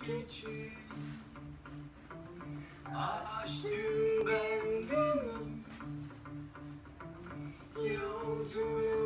aşk için Açtım bendini Yolculuk